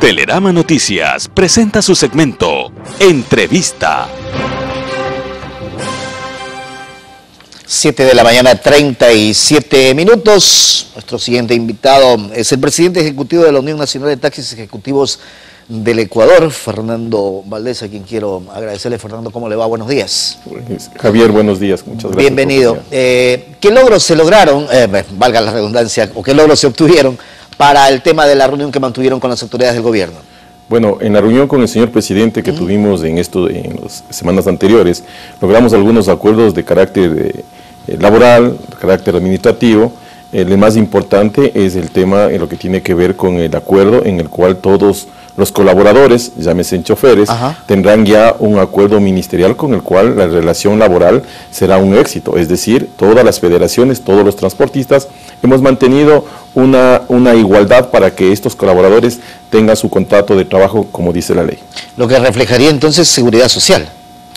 Telerama Noticias presenta su segmento Entrevista. 7 de la mañana, 37 minutos. Nuestro siguiente invitado es el presidente ejecutivo de la Unión Nacional de Taxis Ejecutivos del Ecuador, Fernando Valdés, a quien quiero agradecerle. Fernando, ¿cómo le va? Buenos días. Javier, buenos días. Muchas gracias. Bienvenido. Eh, ¿Qué logros se lograron, eh, valga la redundancia, o qué logros se obtuvieron para el tema de la reunión que mantuvieron con las autoridades del gobierno? Bueno, en la reunión con el señor presidente que tuvimos en, esto, en las semanas anteriores, logramos algunos acuerdos de carácter eh, laboral, de carácter administrativo. el más importante es el tema en lo que tiene que ver con el acuerdo en el cual todos los colaboradores, llámese en choferes, tendrán ya un acuerdo ministerial con el cual la relación laboral será un éxito. Es decir, todas las federaciones, todos los transportistas, hemos mantenido una, una igualdad para que estos colaboradores tengan su contrato de trabajo como dice la ley. Lo que reflejaría entonces seguridad social.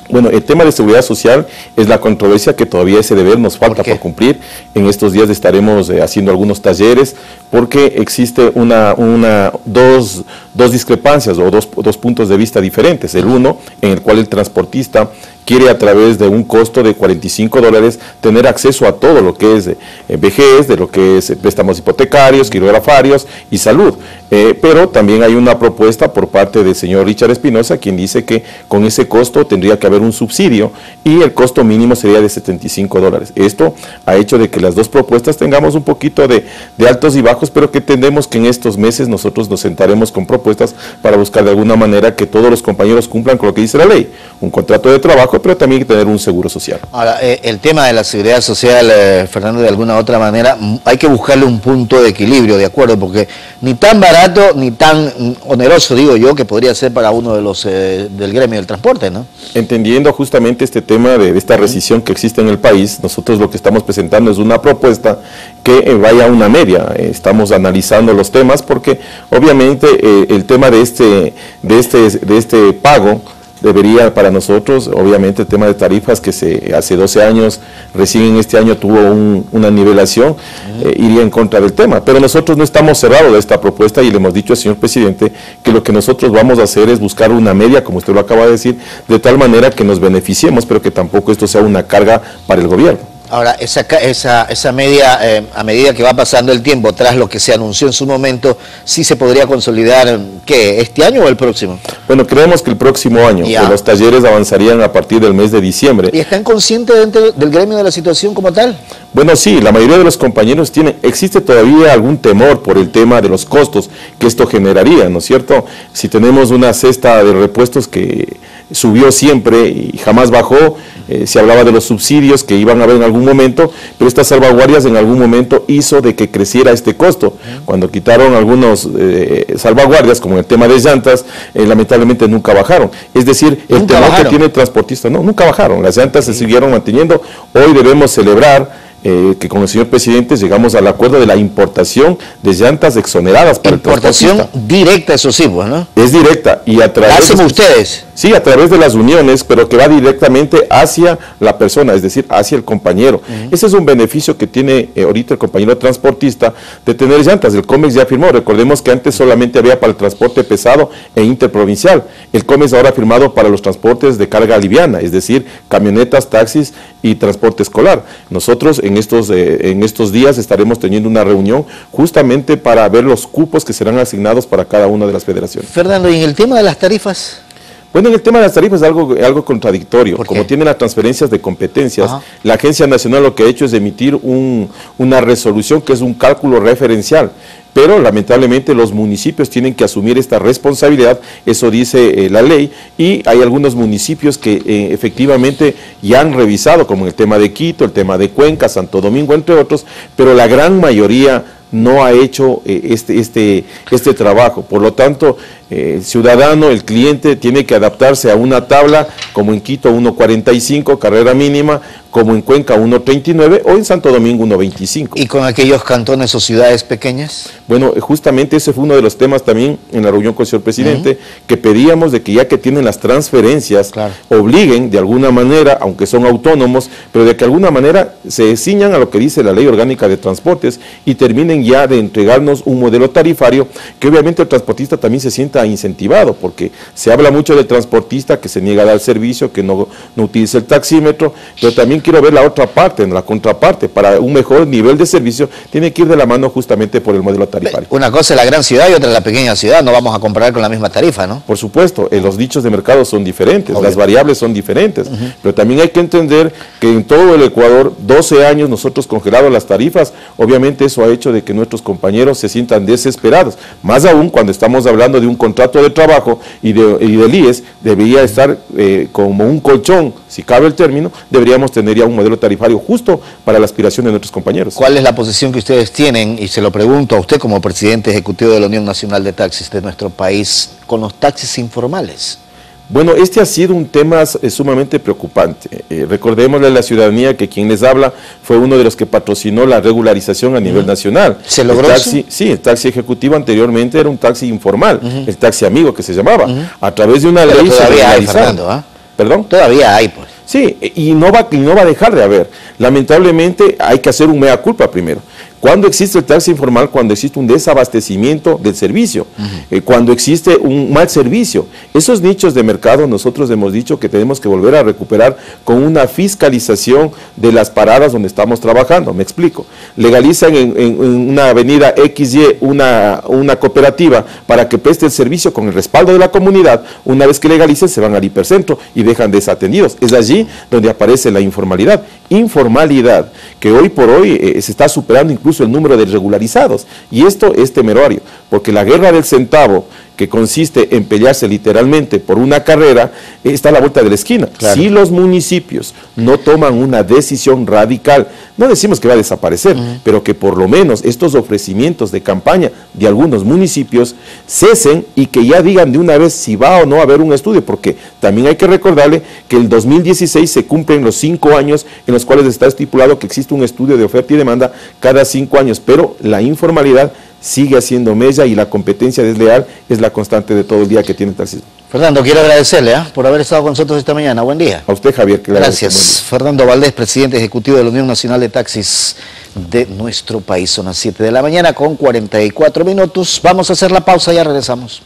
Bueno, el tema de seguridad social es la controversia que todavía ese deber nos falta por, cumplir. En estos días estaremos eh, haciendo algunos talleres porque existe una, una, dos, dos discrepancias o dos, dos puntos de vista diferentes. El uno, en el cual el transportista quiere a través de un costo de 45 dólares tener acceso a todo lo que es eh, vejez, de lo que es eh, préstamos hipotecarios, quirografarios y salud. Eh, pero también hay una propuesta por parte del señor Richard Espinosa, quien dice que con ese costo tendría que haber un subsidio y el costo mínimo sería de 75 dólares. Esto ha hecho de que las dos propuestas tengamos un poquito de, de altos y bajos, pero que entendemos que en estos meses nosotros nos sentaremos con propuestas para buscar de alguna manera que todos los compañeros cumplan con lo que dice la ley. Un contrato de trabajo pero también hay que tener un seguro social. Ahora, eh, el tema de la seguridad social, eh, Fernando, de alguna u otra manera, hay que buscarle un punto de equilibrio, ¿de acuerdo? Porque ni tan barato ni tan oneroso, digo yo, que podría ser para uno de los eh, del gremio del transporte, ¿no? Entendiendo justamente este tema de, esta rescisión que existe en el país, nosotros lo que estamos presentando es una propuesta que vaya a una media. estamos analizando los temas porque obviamente el tema de este, de este, de este pago debería para nosotros, obviamente el tema de tarifas que se hace 12 años, recién en este año tuvo una nivelación, eh, iría en contra del tema. Pero nosotros no estamos cerrados de esta propuesta y le hemos dicho al señor presidente que lo que nosotros vamos a hacer es buscar una media, como usted lo acaba de decir, de tal manera que nos beneficiemos, pero que tampoco esto sea una carga para el gobierno. Ahora, esa, esa, esa media, eh, a medida que va pasando el tiempo, tras lo que se anunció en su momento, ¿sí se podría consolidar, qué, este año o el próximo? Bueno, creemos que el próximo año, que los talleres avanzarían a partir del mes de diciembre. ¿Y están conscientes dentro del gremio de la situación como tal? Bueno, sí, la mayoría de los compañeros tienen, existe todavía algún temor por el tema de los costos que esto generaría, ¿no es cierto? Si tenemos una cesta de repuestos que subió siempre y jamás bajó, eh, se hablaba de los subsidios que iban a haber en algún momento, pero estas salvaguardias en algún momento hizo de que creciera este costo. Cuando quitaron algunos eh, salvaguardias, como el tema de llantas, eh, lamentablemente nunca bajaron. Es decir, el temor que tiene el transportista, no, nunca bajaron, las llantas se siguieron manteniendo. Hoy debemos celebrar eh, que con el señor presidente llegamos al acuerdo de la importación de llantas exoneradas para importación el directa, eso sí, bueno. Es directa y a través de ustedes. Sí, a través de las uniones, pero que va directamente hacia la persona, es decir, hacia el compañero. Ese es un beneficio que tiene eh, ahorita el compañero transportista de tener llantas. El COMEX ya firmó. Recordemos que antes solamente había para el transporte pesado e interprovincial. El COMEX ahora ha firmado para los transportes de carga liviana, es decir, camionetas, taxis y transporte escolar. Nosotros en estos, eh, en estos días estaremos teniendo una reunión justamente para ver los cupos que serán asignados para cada una de las federaciones. Fernando, ¿y en el tema de las tarifas? Bueno, en el tema de las tarifas es algo, algo contradictorio. Como tienen las transferencias de competencias, la Agencia Nacional lo que ha hecho es emitir una resolución que es un cálculo referencial. Pero lamentablemente los municipios tienen que asumir esta responsabilidad, eso dice eh, la ley, y hay algunos municipios que eh, efectivamente ya han revisado, como el tema de Quito, el tema de Cuenca, Santo Domingo, entre otros, pero la gran mayoría no ha hecho eh, este, este, este trabajo. Por lo tanto, el ciudadano, el cliente, tiene que adaptarse a una tabla como en Quito 1.45, carrera mínima, como en Cuenca 1.39 o en Santo Domingo 1.25. ¿Y con aquellos cantones o ciudades pequeñas? Bueno, justamente ese fue uno de los temas también en la reunión con el señor presidente, que pedíamos de que ya que tienen las transferencias, obliguen de alguna manera, aunque son autónomos, pero de que de alguna manera se ciñan a lo que dice la ley orgánica de transportes y terminen ya de entregarnos un modelo tarifario que obviamente el transportista también se sienta incentivado, porque se habla mucho del transportista que se niega a dar servicio, que no, no utiliza el taxímetro, pero también quiero ver la otra parte, la contraparte, para un mejor nivel de servicio, tiene que ir de la mano justamente por el modelo tarifario. Una cosa es la gran ciudad y otra es la pequeña ciudad, no vamos a comparar con la misma tarifa, ¿no? Por supuesto, eh, los dichos de mercado son diferentes, las variables son diferentes, pero también hay que entender que en todo el Ecuador, 12 años nosotros congelado las tarifas, obviamente eso ha hecho de que nuestros compañeros se sientan desesperados, más aún cuando estamos hablando de un contrato de trabajo y, de, y del IES, debería estar eh, como un colchón, si cabe el término, deberíamos tener ya un modelo tarifario justo para la aspiración de nuestros compañeros. ¿Cuál es la posición que ustedes tienen? Y se lo pregunto a usted como presidente ejecutivo de la Unión Nacional de Taxis de nuestro país, con los taxis informales. Bueno, este ha sido un tema eh, sumamente preocupante. Eh, recordémosle a la ciudadanía que quien les habla fue uno de los que patrocinó la regularización a nivel nacional. ¿Se logró taxi, Sí, el taxi ejecutivo anteriormente era un taxi informal, el taxi amigo que se llamaba. A través de una ley todavía hay, Fernando, ¿ah? ¿Perdón? Todavía hay, pues. Sí, y no, va, y no va a dejar de haber. Lamentablemente hay que hacer un mea culpa primero. Cuando existe el taxi informal? Cuando existe un desabastecimiento del servicio, eh, cuando existe un mal servicio. Esos nichos de mercado nosotros hemos dicho que tenemos que volver a recuperar con una fiscalización de las paradas donde estamos trabajando. Me explico. Legalizan en, una avenida XY una, una cooperativa para que preste el servicio con el respaldo de la comunidad. Una vez que legalicen se van al hipercentro y dejan desatendidos. Es allí donde aparece la informalidad. Informalidad que hoy por hoy eh, se está superando incluso el número de regularizados. Y esto es temerario, porque la guerra del centavo que consiste en pelearse literalmente por una carrera, está a la vuelta de la esquina. Si los municipios no toman una decisión radical, no decimos que va a desaparecer, pero que por lo menos estos ofrecimientos de campaña de algunos municipios cesen y que ya digan de una vez si va o no a haber un estudio, porque también hay que recordarle que el 2016 se cumplen los cinco años en los cuales está estipulado que existe un estudio de oferta y demanda cada cinco años, pero la informalidad sigue haciendo mella y la competencia desleal es la constante de todo el día que tiene el taxismo. Fernando, quiero agradecerle ¿ah? por haber estado con nosotros esta mañana. Buen día. A usted, Javier. Gracias. Fernando Valdés, presidente ejecutivo de la Unión Nacional de Taxis de nuestro país. Son las 7 de la mañana con 44 minutos. Vamos a hacer la pausa, ya regresamos.